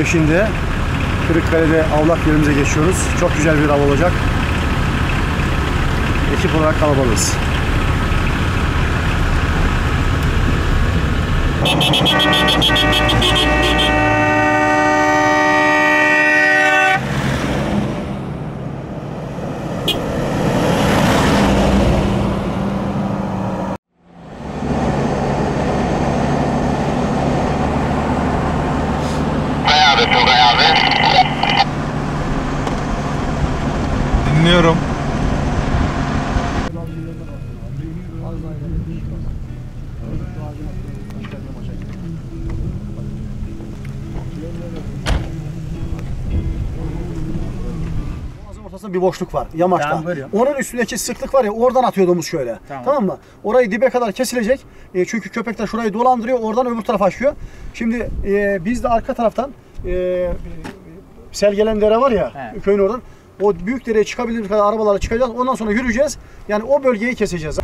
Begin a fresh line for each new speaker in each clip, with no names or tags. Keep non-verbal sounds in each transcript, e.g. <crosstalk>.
5'inde Kırıkkale'de avlak yerimize geçiyoruz. Çok güzel bir av olacak. Ekip olarak kalabalığız.
Dinliyorum.
Ortasında bir boşluk var yamaçta.
Tamam, görüyorum.
Onun üstündeki sıklık var ya oradan atıyor domuz şöyle. Tamam, mı? Orayı dibe kadar kesilecek. E, çünkü köpekler şurayı dolandırıyor oradan öbür tarafa açıyor. Şimdi e, biz de arka taraftan e, Selgelen dere var ya
He.
köyün oradan. O büyük dereye çıkabildiğimiz kadar arabalarla çıkacağız. Ondan sonra yürüyeceğiz. Yani o bölgeyi keseceğiz.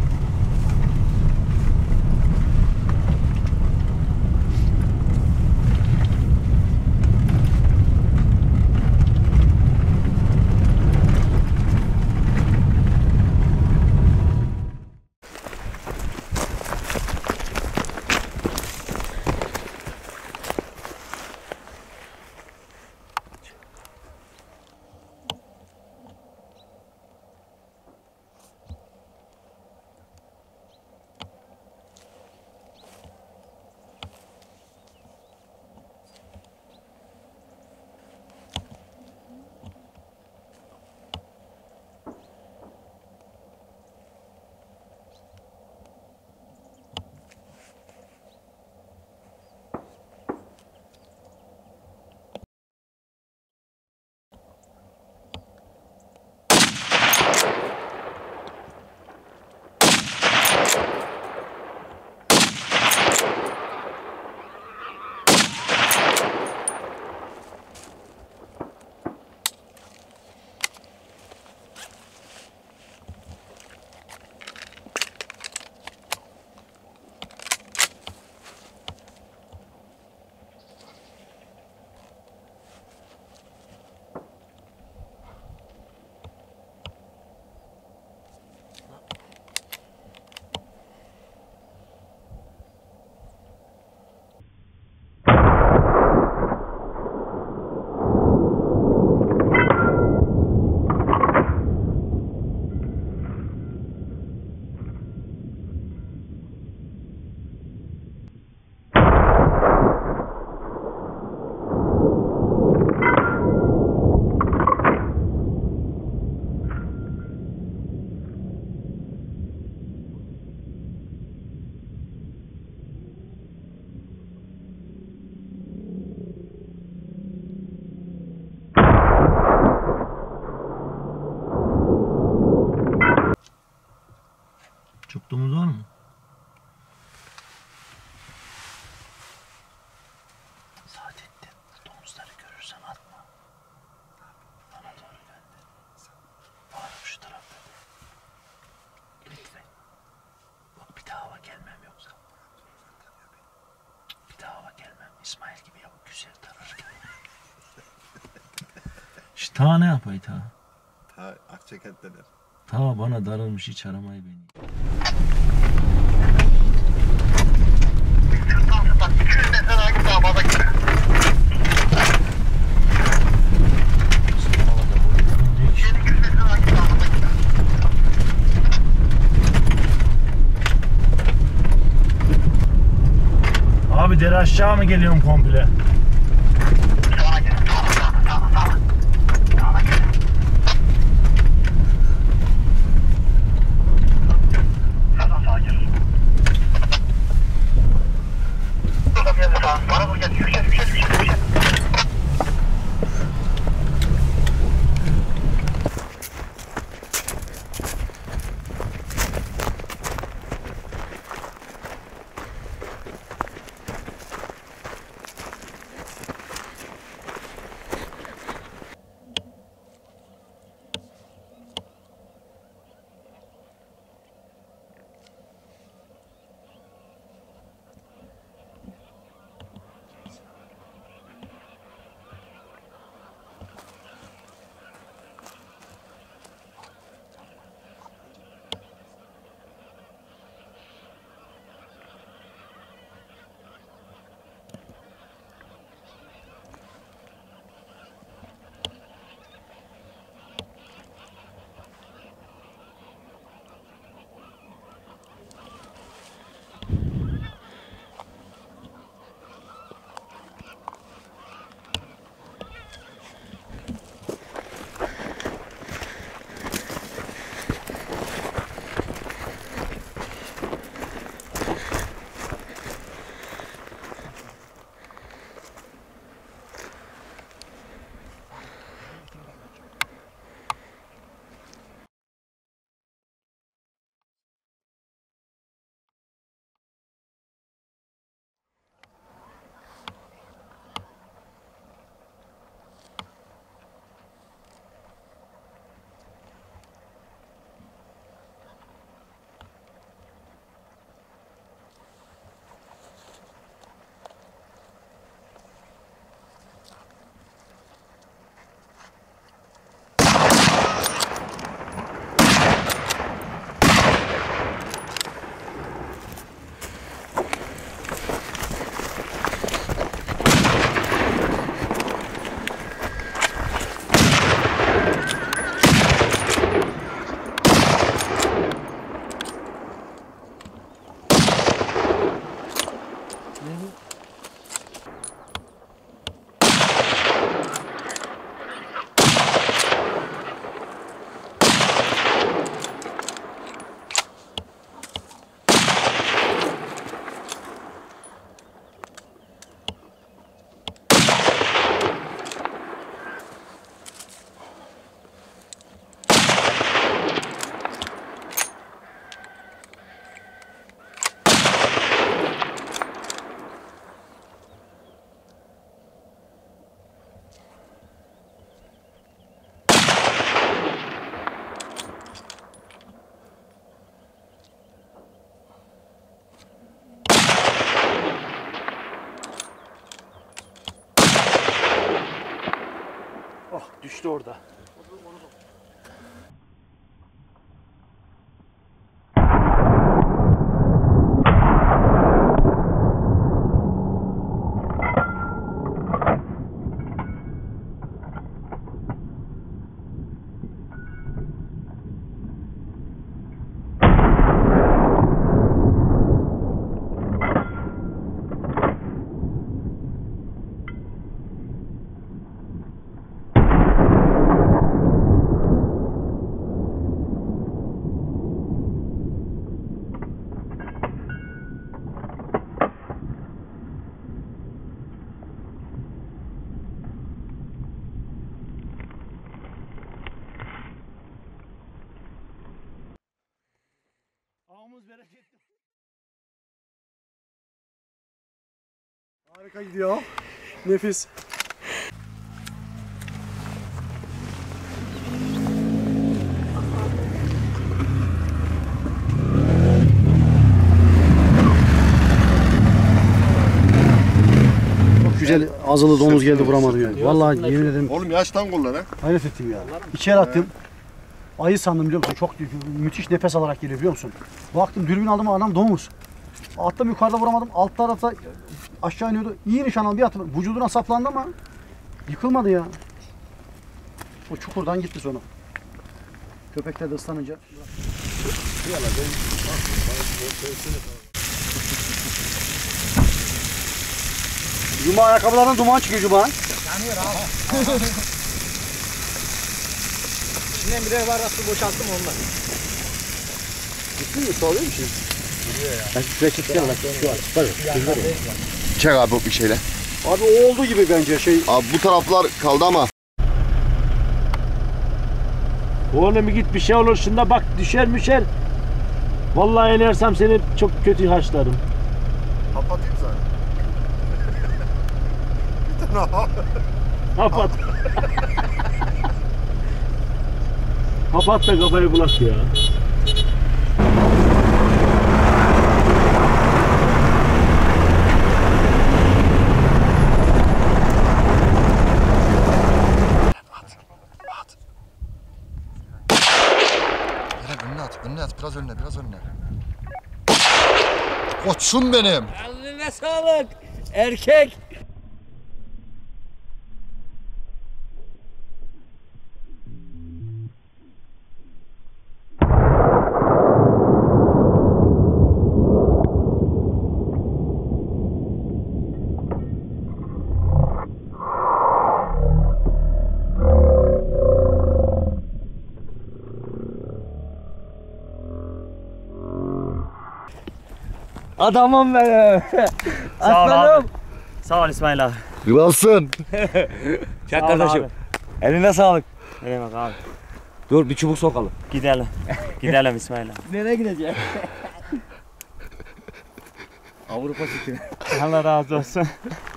Ta ne yapayım ta?
Ha, Akçakent'teler.
Ta bana darılmış hiç aramayı beni. Abi dere aşağı mı geliyorsun komple? Orada.
Harika gidiyor. Nefis. Güzel azılı domuz geldi vuramadım yani. Vallahi yemin ederim
Oğlum yaştan kullan ha.
hayret ettim ya. İçeri attım. Ayı sandım biliyor musun? Çok müthiş nefes alarak geliyor biliyor musun? Baktım dürbün aldım adam domuz. Attım yukarıda vuramadım. Alt tarafta aşağı iniyordu. İyi nişan aldı bir attım. Vücuduna saplandı ama yıkılmadı ya. O çukurdan gitti sonra. Köpekler de ıslanınca. Cuma ayakkabılarından duman çıkıyor Cuma.
İçinden birer bardak su boşalttım ondan.
Gitti mi? Sağlıyor mu şimdi?
Çek abi bir şeyle.
Abi o oldu gibi bence şey.
Abi bu taraflar kaldı ama.
Oğlum git bir şey olur şunda bak düşer müşer. Vallahi inersem seni çok kötü haşlarım.
Kapatayım sana. <laughs> bir tane daha.
Kapat. Kapat da kafayı bulak ya.
Koçum benim.
Eline sağlık. Erkek. Adamım benim. <laughs>
Sağ ol abi.
Aslanım.
Sağ ol İsmail abi.
Kralsın. <laughs>
Çak kardeşim.
abi.
Eline sağlık.
Ne demek abi?
Dur bir çubuk sokalım.
Gidelim. Gidelim İsmail abi. <laughs>
Nereye gideceğiz? Avrupa sütü.
Allah razı olsun.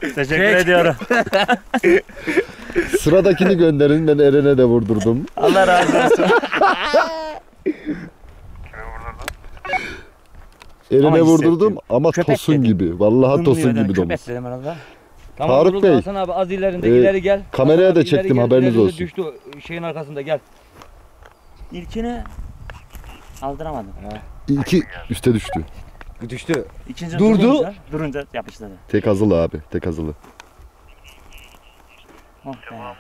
Teşekkür
Çek.
ediyorum.
Sıradakini gönderin, ben Eren'e de vurdurdum.
Allah razı olsun.
Eren'e
Ama
vurdurdum ama
Köpek
tosun
dedim.
gibi. Vallahi tosun gibi domuz.
Köpek.
Tamam
Tarık Bey,
Hasan abi az ilerinde
e,
ileri gel.
kameraya
Hasan
da çektim,
gel,
haberiniz olsun.
Düştü şeyin arkasında gel.
İlkini aldıramadım.
İki üste düştü.
Düştü.
İkinci
Durdu.
Durunca, durunca yapıştırdı.
Tek azılı abi, tek azılı.
Oh be.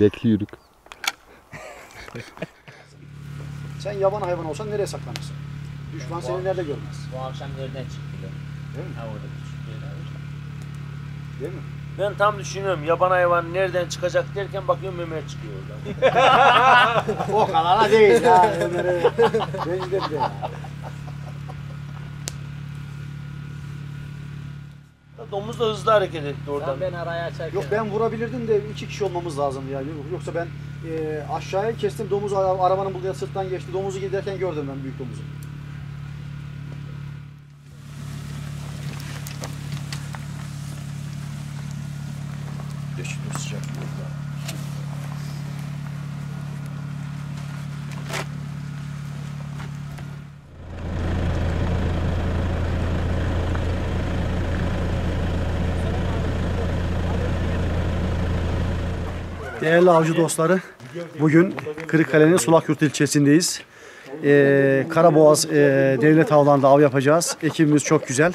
Bekliyoruz. <laughs>
Sen yaban hayvan olsan nereye saklanırsın? Düşman seni nerede görmez?
Bu akşam nereden çıktı?
Değil mi?
Ha orada yerden.
Değil mi?
Ben tam düşünüyorum yaban hayvan nereden çıkacak derken bakıyorum Ömer çıkıyor oradan. <laughs>
O kadar da değil ya <laughs> Ömer'e. Bence de ya.
Domuz da hızlı hareket etti oradan.
ben araya çek.
Yok ben vurabilirdim de iki kişi olmamız lazım ya. Yok- Yoksa ben e, aşağıya kestim domuzu ara- arabanın buraya sırttan geçti. Domuzu giderken gördüm ben büyük domuzu.
Geçti
Değerli avcı dostları, bugün Kırıkkale'nin Sulakyurt ilçesindeyiz. Ee, Karaboğaz e, devlet avlarında av yapacağız. Ekibimiz çok güzel.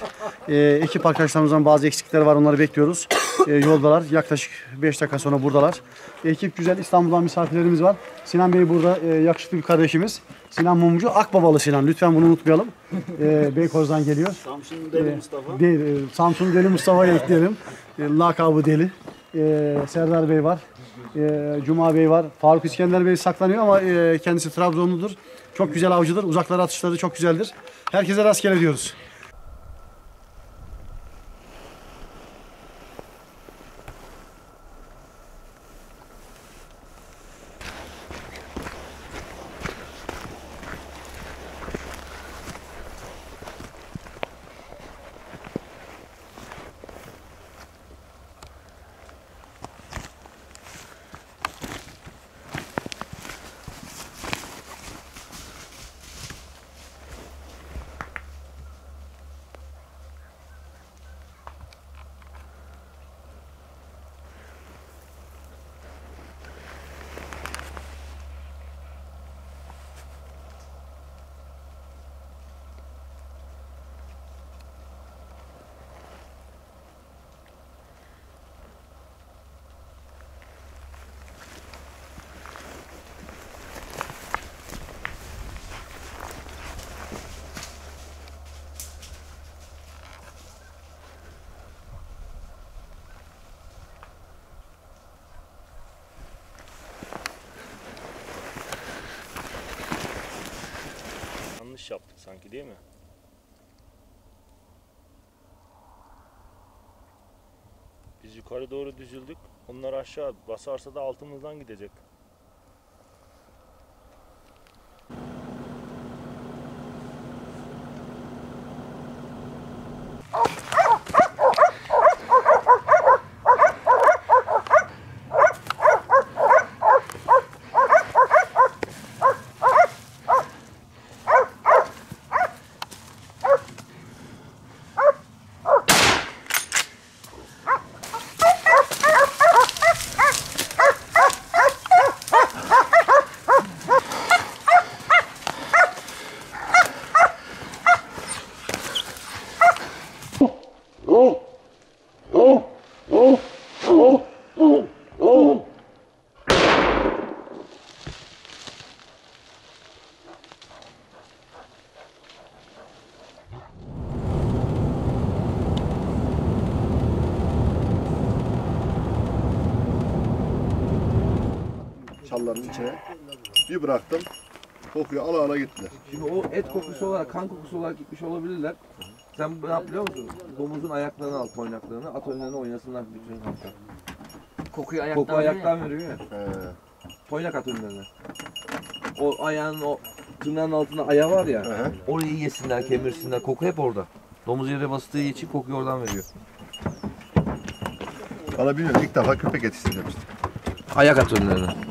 Ee, ekip arkadaşlarımızdan bazı eksiklikler var, onları bekliyoruz. Ee, yoldalar, yaklaşık 5 dakika sonra buradalar. Ekip güzel, İstanbul'dan misafirlerimiz var. Sinan Bey burada, e, yakışıklı bir kardeşimiz. Sinan Mumcu, Akbabalı Sinan. Lütfen bunu unutmayalım. Ee, Beykoz'dan geliyor.
Samsun Deli Mustafa.
Değil, e, Samsun Deli Mustafa'yı ekleyelim. E, lakabı Deli. E, Serdar Bey var. E, Cuma Bey var. Faruk İskender Bey saklanıyor ama e, kendisi Trabzonludur. Çok güzel avcıdır. Uzaklara atışları çok güzeldir. Herkese rastgele diyoruz.
Yanlış yaptık sanki değil mi? Biz yukarı doğru düzüldük. Onlar aşağı basarsa da altımızdan gidecek.
Çalların içine. Bir bıraktım. Kokuyu ala ala gittiler.
Şimdi o et kokusu olarak, kan kokusu olarak gitmiş olabilirler. Sen ne yap biliyor musun? Domuzun ayaklarını al, toynaklarını, at önlerine oynasınlar bütün hafta.
Kokuyu ayaktan
Koku ayaktan veriyor ya.
He.
Toynak at önlerine. O ayağın o tırnağın altında ayağı var ya.
Hı.
Orayı yesinler, kemirsinler. Koku hep orada. Domuz yere bastığı için kokuyu oradan veriyor.
Valla bilmiyorum ilk defa köpek yetiştireceğim işte.
Ayak at önlerine.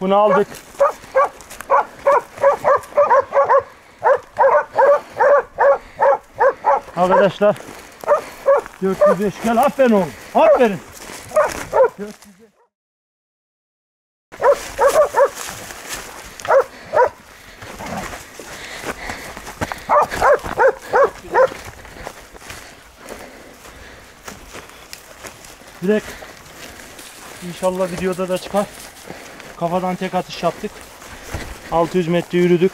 Bunu aldık. Arkadaşlar 405 gel aferin oğlum. Aferin. 405. Direkt inşallah videoda da çıkar. Kafadan tek atış yaptık. 600 metre yürüdük.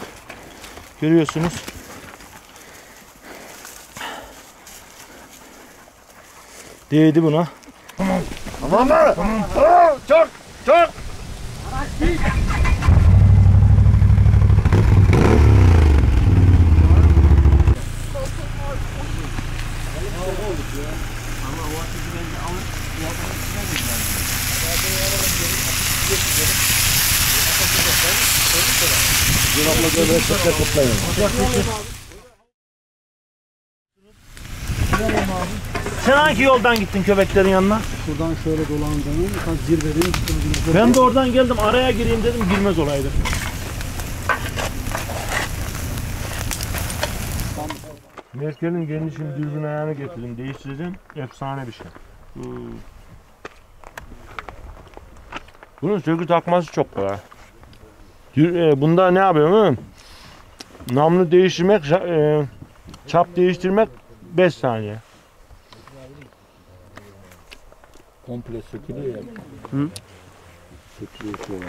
Görüyorsunuz. Değdi buna.
Tamam mı? Tamam. Çok çok.
Sen hangi yoldan gittin köpeklerin yanına?
Şuradan şöyle dolandığını, ta zirveden
Ben de oradan geldim araya gireyim dedim girmez olaydı. Merkel'in kendi şimdi dürbün ayağını getirdim. Değiştireceğim. Efsane bir şey. Bunun sökü takması çok kolay. E, Bunda ne yapıyorum? Namlu değiştirmek, e, çap değiştirmek 5 saniye.
Komple sökülüyor ya.
Hı?
Sökülüyor sonra.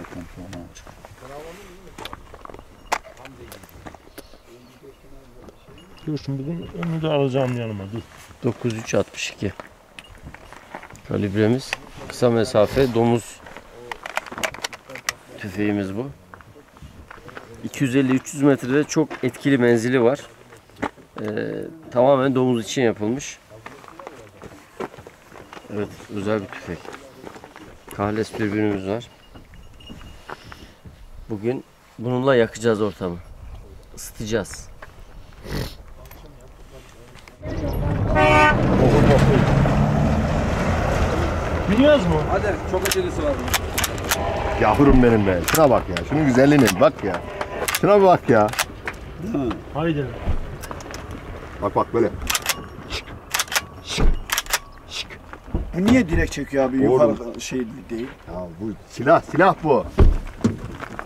Dur şimdi bunu önünü de alacağım yanıma dur.
9362 kalibremiz kısa mesafe domuz tüfeğimiz bu 250-300 metrede çok etkili menzili var Ee, tamamen domuz için yapılmış evet özel bir tüfek kahles dürbünümüz var bugün bununla yakacağız ortamı ısıtacağız
Biliyoruz mu?
Hadi çok acelesi var.
Yavrum benim be. Şuna bak ya. Şunun güzelliğine bak ya. Şuna bir bak ya.
Haydi.
Bak bak böyle.
Bu niye direkt çekiyor abi yukarı şey değil?
Ya bu silah silah bu.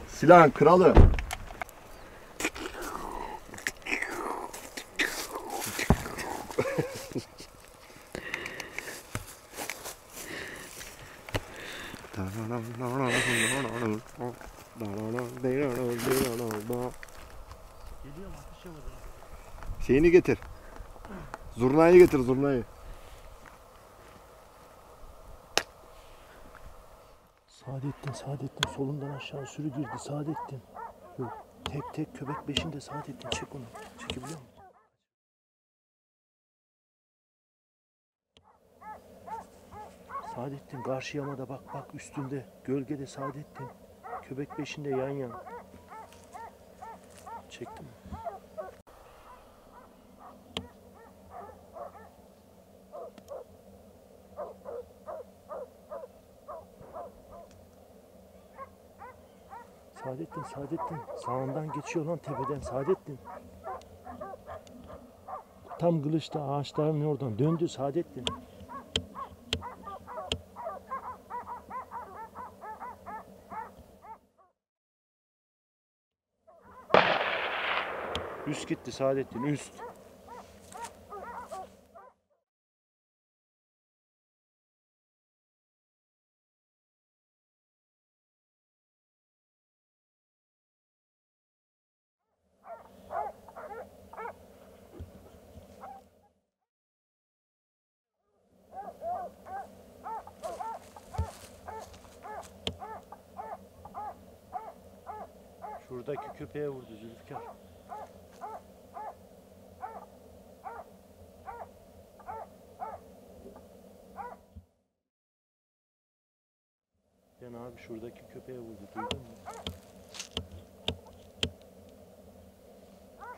Silahın kralı. Şeyini getir. Zurnayı getir zurnayı.
Saadettin, Saadettin solundan aşağı sürü girdi. Saadettin. Tek tek köpek beşinde Saadettin çek onu. Çekebiliyor musun? Saadettin karşı yamada bak bak üstünde. Gölgede Saadettin. Köpek beşinde yan yan. Çektim Saadettin, Saadettin. Sağından geçiyor lan tepeden Saadettin. Tam kılıçta ağaçların oradan döndü Saadettin. Üst gitti Saadettin üst. Şuradaki köpeğe vurdu Zülfikar. Ben abi şuradaki köpeğe vurdu duydun mu?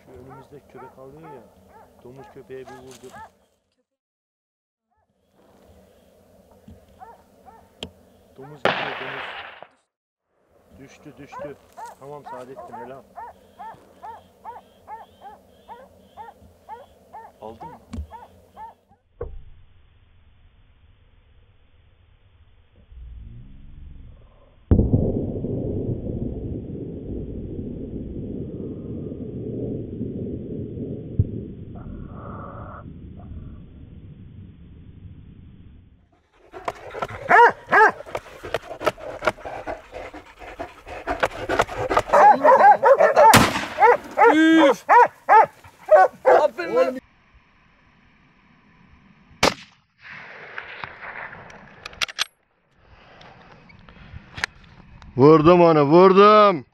Şu önümüzdeki köpek alıyor ya. Domuz köpeğe bir vurdu. Domuz gidiyor domuz. Düştü düştü. Tamam Saadettin helal. Aldın mı?
Vurdum onu vurdum.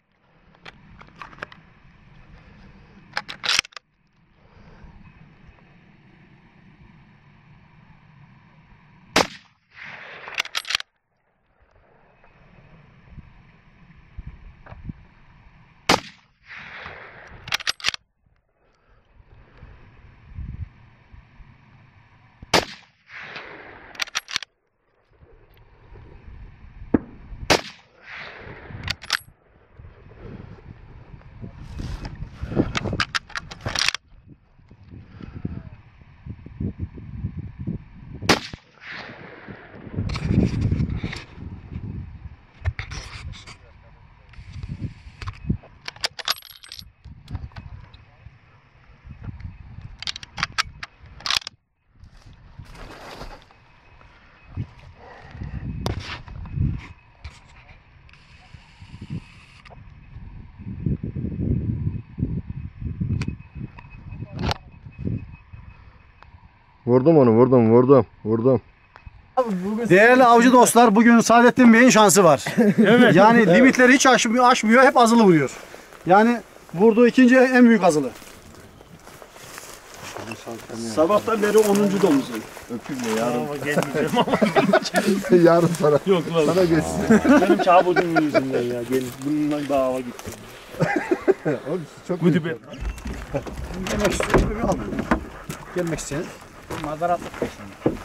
Vurdum onu vurdum vurdum vurdum.
Değerli avcı dostlar bugün Saadettin Bey'in şansı var. <laughs> Yani limitleri hiç aşmıyor, aşmıyor hep azılı vuruyor. Yani vurduğu ikinci en büyük azılı.
Sabahtan beri 10. domuzu.
Öpeyim de yarın.
Ama gelmeyeceğim ama <laughs>
yarın sana.
yok lan.
Sana geçsin.
Benim çabucum yüzünden ya. Gel bundan dava gitti. <laughs>
Oğlum çok
Gudi be.
Gelmek isteyen bir al. Gelmek isteyen.
Mazaratlık peşinde.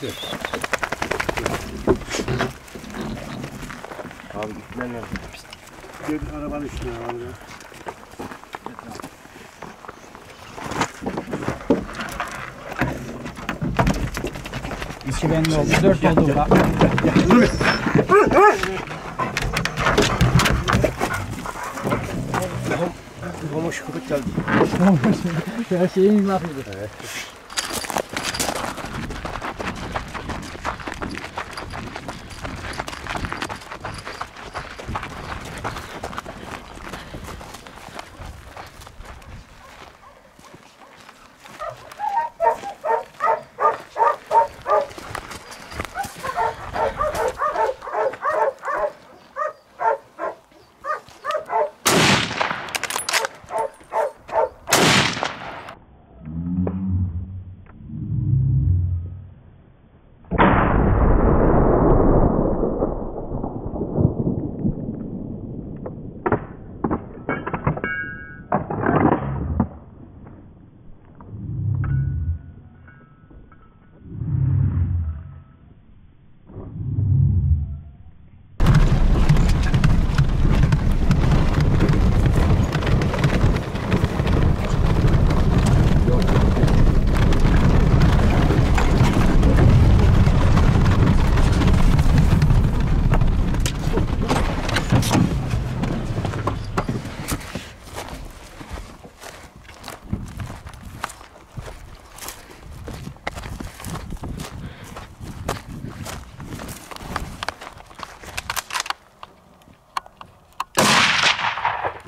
Gel.
Abi gitmen lazım. Gel arabanın üstüne abi.
İki benim oldu. Dört oldu. bak. <laughs>
Kuduk geldi.
Her şeyin lafıydı.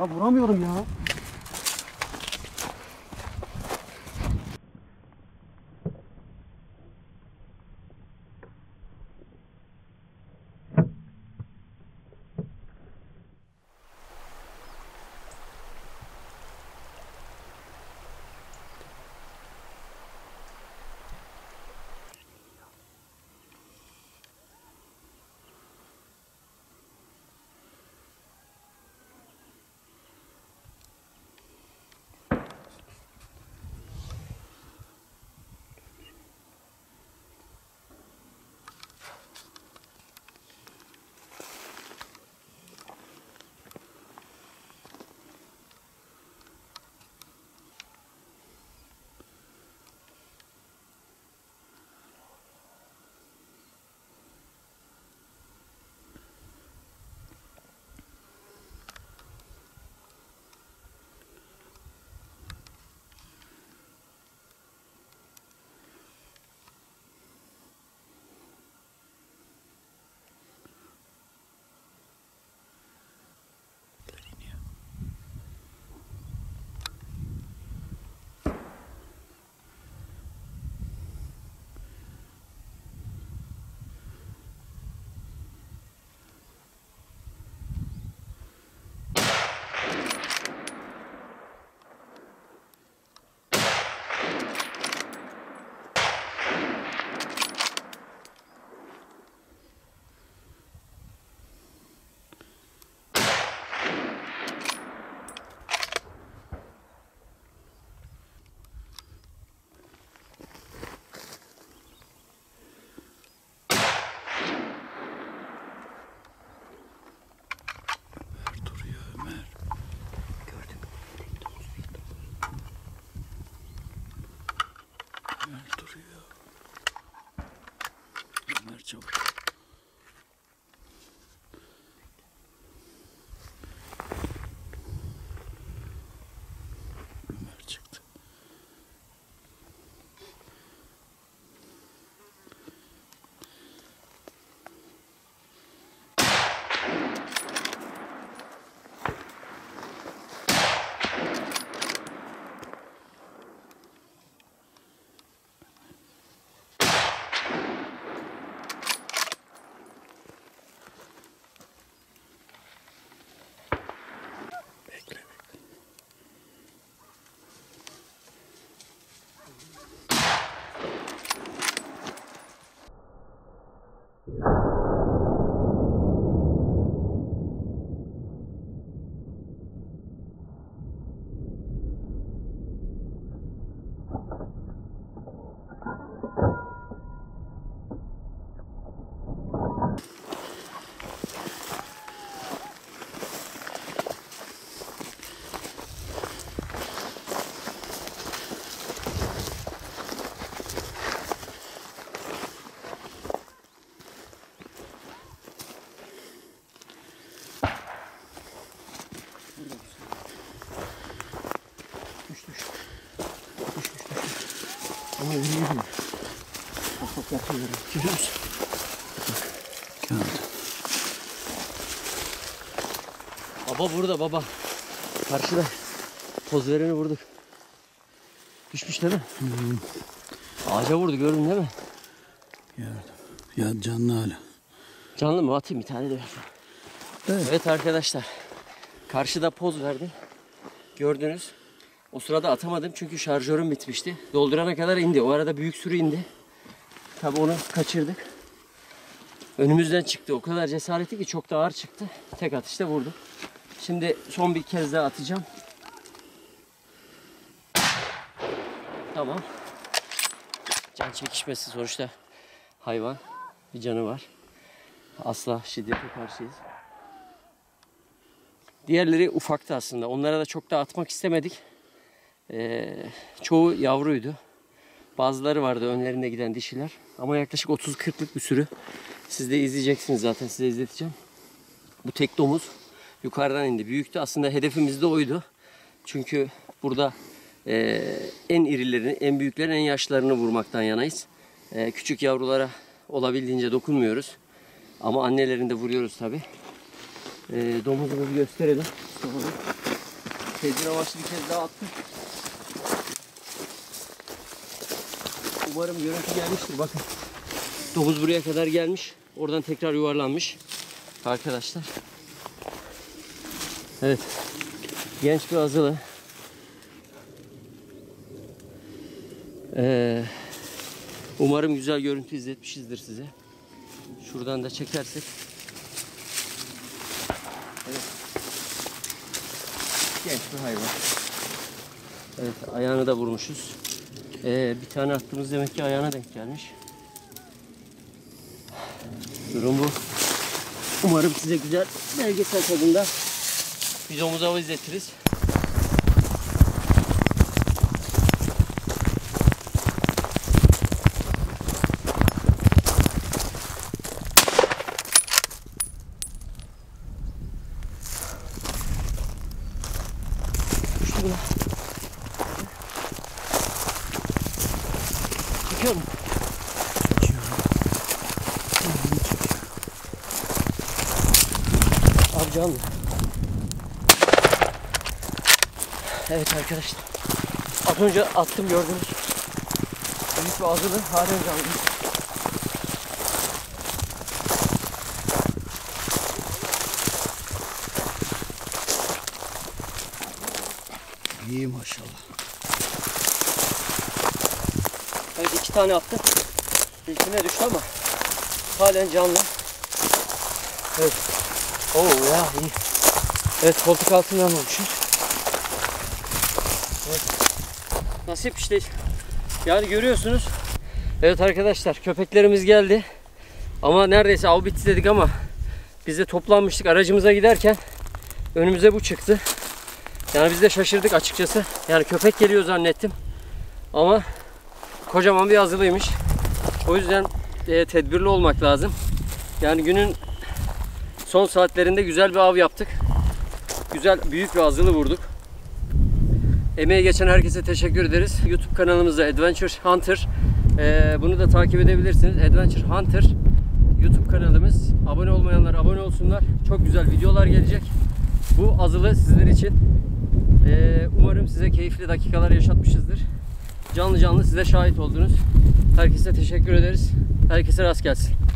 Ya vuramıyorum ya.
живет. Мертвый. Kağıt.
Baba burada baba. Karşıda. Poz vereni vurduk. Düşmüş değil mi? Ağaca vurdu gördün değil mi?
Gördüm. Ya canlı hala.
Canlı mı? Atayım bir tane de.
Evet.
Evet arkadaşlar. Karşıda poz verdim. Gördünüz. O sırada atamadım çünkü şarjörüm bitmişti. Doldurana kadar indi. O arada büyük sürü indi. Tabi onu kaçırdık. Önümüzden çıktı. O kadar cesaretli ki çok da ağır çıktı. Tek atışta vurdu. Şimdi son bir kez daha atacağım. Tamam. Can çekişmesi sonuçta hayvan. Bir canı var. Asla şiddete karşıyız. Diğerleri ufaktı aslında. Onlara da çok da atmak istemedik. Ee, çoğu yavruydu. Bazıları vardı önlerinde giden dişiler. Ama yaklaşık 30-40'lık bir sürü. Siz de izleyeceksiniz zaten size izleteceğim. Bu tek domuz yukarıdan indi. Büyüktü. Aslında hedefimiz de oydu. Çünkü burada e, en irilerini, en büyüklerin, en yaşlarını vurmaktan yanayız. E, küçük yavrulara olabildiğince dokunmuyoruz. Ama annelerini de vuruyoruz tabi. E, domuzumuzu gösterelim. Tedbir amaçlı bir kez daha attık. Umarım görüntü gelmiştir. Bakın. Domuz buraya kadar gelmiş. Oradan tekrar yuvarlanmış. Arkadaşlar. Evet. Genç bir azılı. Ee, umarım güzel görüntü izletmişizdir size. Şuradan da çekersek. Evet. Genç bir hayvan. Evet ayağını da vurmuşuz. Ee, bir tane attığımız demek ki ayağına denk gelmiş. Durum bu. Umarım size güzel belgesel tadında avı izletiriz. Düştü mü lan? Çekiyor mu? Abi canlı. Evet arkadaşlar. Az önce attım gördünüz. Büyük bir azılı halen canlı.
İyi maşallah.
Evet iki tane attım. İlkine düştü ama halen canlı. Evet. Oo ya iyi. Evet koltuk altından vurmuşuz. Evet. Nasip işte. Yani görüyorsunuz. Evet arkadaşlar köpeklerimiz geldi. Ama neredeyse av bitti dedik ama biz de toplanmıştık aracımıza giderken önümüze bu çıktı. Yani biz de şaşırdık açıkçası. Yani köpek geliyor zannettim. Ama kocaman bir azılıymış. O yüzden e, tedbirli olmak lazım. Yani günün son saatlerinde güzel bir av yaptık. Güzel büyük bir azılı vurduk. Emeği geçen herkese teşekkür ederiz. YouTube kanalımızda Adventure Hunter. Ee, bunu da takip edebilirsiniz. Adventure Hunter YouTube kanalımız. Abone olmayanlar abone olsunlar. Çok güzel videolar gelecek. Bu azılı sizler için. Ee, umarım size keyifli dakikalar yaşatmışızdır. Canlı canlı size şahit oldunuz. Herkese teşekkür ederiz. Herkese rast gelsin.